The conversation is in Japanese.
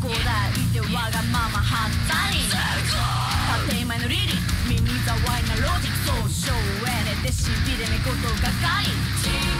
こだ。いてわがままはったり。建前のリリ耳障イなロジック総称エネでしびれねことがかり。